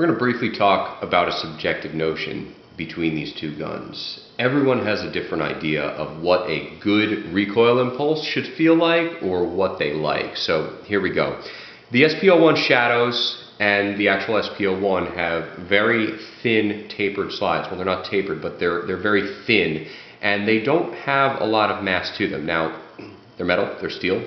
We're going to briefly talk about a subjective notion between these two guns. Everyone has a different idea of what a good recoil impulse should feel like or what they like. So here we go. The SP-01 Shadows and the actual SP-01 have very thin tapered slides. Well, they're not tapered, but they're, they're very thin, and they don't have a lot of mass to them. Now, they're metal, they're steel,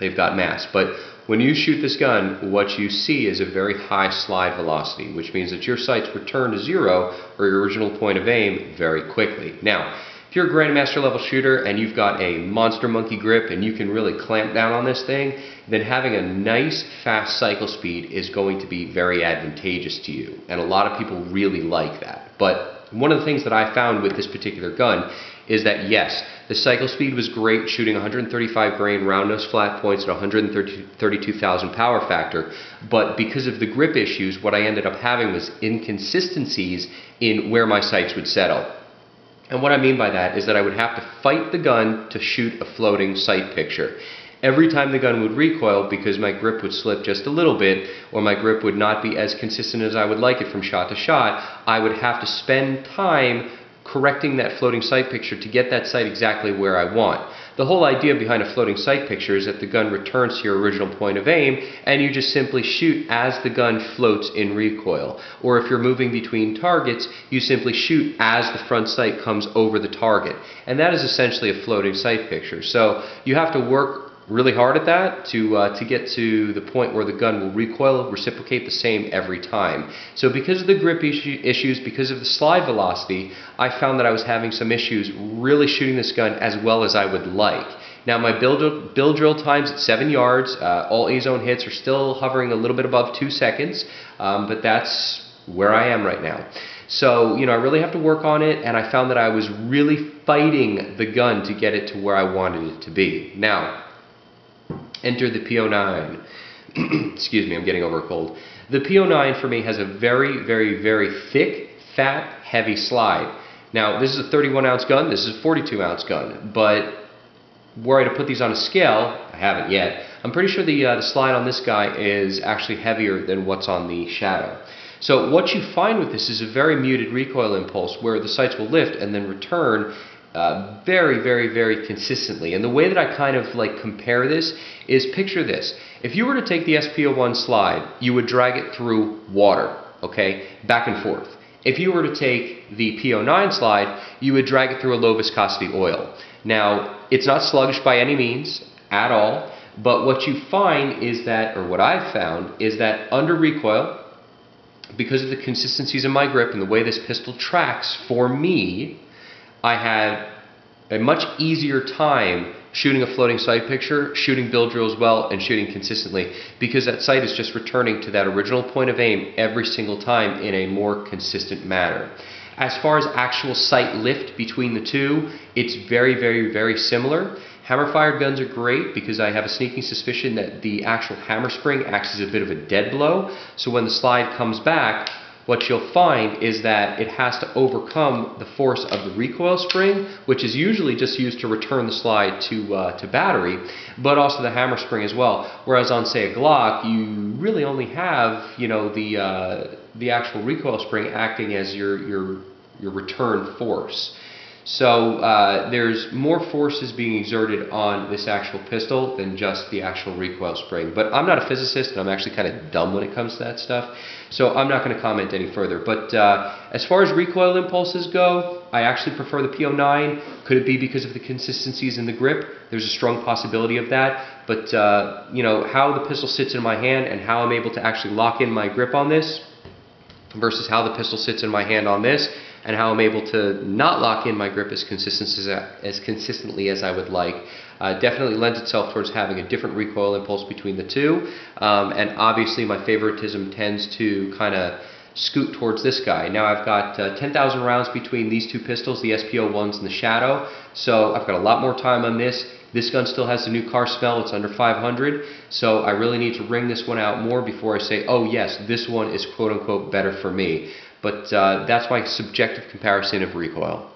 they've got mass, but when you shoot this gun, what you see is a very high slide velocity, which means that your sights return to zero or your original point of aim very quickly. Now, if you're a Grandmaster level shooter and you've got a monster monkey grip and you can really clamp down on this thing, then having a nice fast cycle speed is going to be very advantageous to you. And a lot of people really like that. But one of the things that I found with this particular gun is that yes, the cycle speed was great, shooting 135 grain round nose flat points at 132,000 power factor, but because of the grip issues, what I ended up having was inconsistencies in where my sights would settle. And what I mean by that is that I would have to fight the gun to shoot a floating sight picture every time the gun would recoil because my grip would slip just a little bit or my grip would not be as consistent as I would like it from shot to shot, I would have to spend time correcting that floating sight picture to get that sight exactly where I want. The whole idea behind a floating sight picture is that the gun returns to your original point of aim and you just simply shoot as the gun floats in recoil. Or if you're moving between targets, you simply shoot as the front sight comes over the target. And that is essentially a floating sight picture. So you have to work really hard at that to uh, to get to the point where the gun will recoil reciprocate the same every time. So because of the grip issue, issues, because of the slide velocity, I found that I was having some issues really shooting this gun as well as I would like. Now my build, Bill Drill times at 7 yards, uh, all A-zone hits are still hovering a little bit above 2 seconds, um, but that's where I am right now. So, you know, I really have to work on it, and I found that I was really fighting the gun to get it to where I wanted it to be. Now, Enter the P09. Excuse me, I'm getting over a cold. The P09 for me has a very, very, very thick, fat, heavy slide. Now, this is a 31 ounce gun, this is a 42 ounce gun, but were I to put these on a scale, I haven't yet, I'm pretty sure the, uh, the slide on this guy is actually heavier than what's on the Shadow. So what you find with this is a very muted recoil impulse where the sights will lift and then return uh, very, very, very consistently. And the way that I kind of like compare this is picture this. If you were to take the SP-01 slide, you would drag it through water, okay, back and forth. If you were to take the P09 slide, you would drag it through a low viscosity oil. Now, it's not sluggish by any means at all, but what you find is that, or what I've found, is that under recoil, because of the consistencies in my grip and the way this pistol tracks for me, I had a much easier time shooting a floating sight picture, shooting Bill Drills well, and shooting consistently because that sight is just returning to that original point of aim every single time in a more consistent manner. As far as actual sight lift between the two, it's very, very, very similar. Hammer fired guns are great because I have a sneaking suspicion that the actual hammer spring acts as a bit of a dead blow. So when the slide comes back, what you'll find is that it has to overcome the force of the recoil spring, which is usually just used to return the slide to, uh, to battery, but also the hammer spring as well. Whereas on, say, a Glock, you really only have, you know, the, uh, the actual recoil spring acting as your, your, your return force. So uh, there's more forces being exerted on this actual pistol than just the actual recoil spring. But I'm not a physicist and I'm actually kind of dumb when it comes to that stuff. So I'm not going to comment any further. But uh, as far as recoil impulses go, I actually prefer the P09. Could it be because of the consistencies in the grip? There's a strong possibility of that. But uh, you know how the pistol sits in my hand and how I'm able to actually lock in my grip on this versus how the pistol sits in my hand on this and how I'm able to not lock in my grip as, as consistently as I would like. Uh, definitely lends itself towards having a different recoil impulse between the two. Um, and obviously, my favoritism tends to kind of scoot towards this guy. Now I've got uh, 10,000 rounds between these two pistols, the SP-01s and the Shadow, so I've got a lot more time on this. This gun still has the new car smell, it's under 500, so I really need to ring this one out more before I say, oh yes, this one is quote unquote better for me. But uh, that's my subjective comparison of recoil.